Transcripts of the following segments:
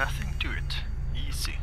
Nothing to it. Easy.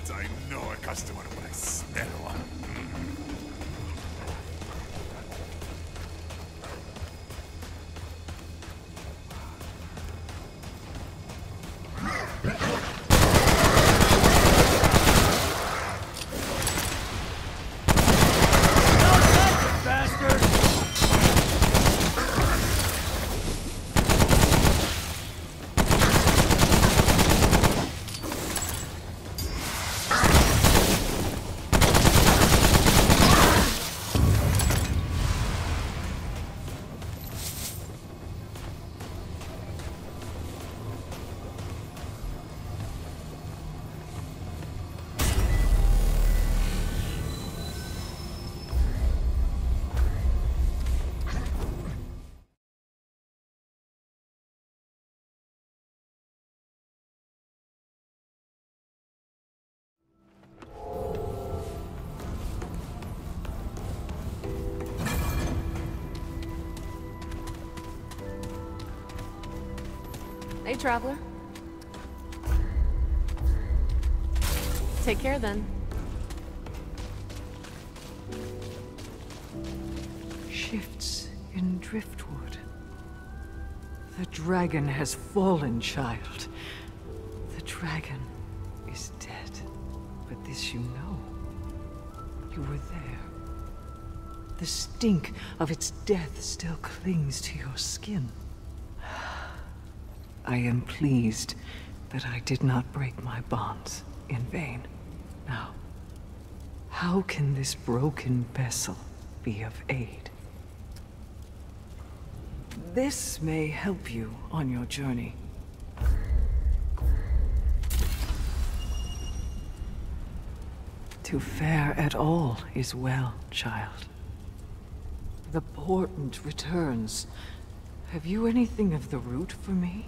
But I know a customer traveler. Take care then. Shifts in driftwood. The dragon has fallen, child. The dragon is dead. But this you know. You were there. The stink of its death still clings to your skin. I am pleased that I did not break my bonds in vain. Now, how can this broken vessel be of aid? This may help you on your journey. To fare at all is well, child. The portent returns. Have you anything of the root for me?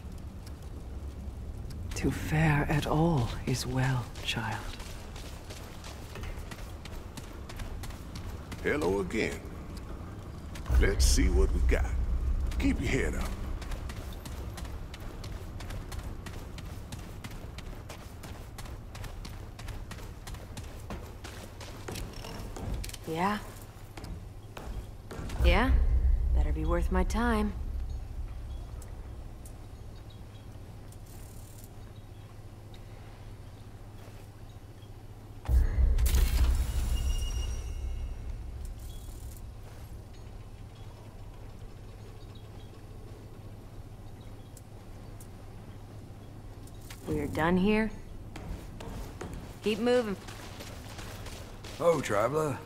To fare at all is well, child. Hello again. Let's see what we got. Keep your head up. Yeah? Yeah? Better be worth my time. We're done here? Keep moving. Oh, traveler.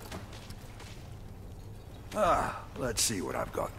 Ah, let's see what I've got.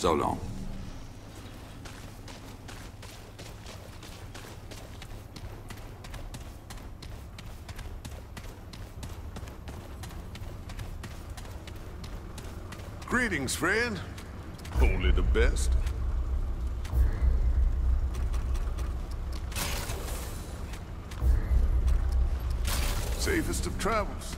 So long. Greetings, friend. Only the best. Safest of travels.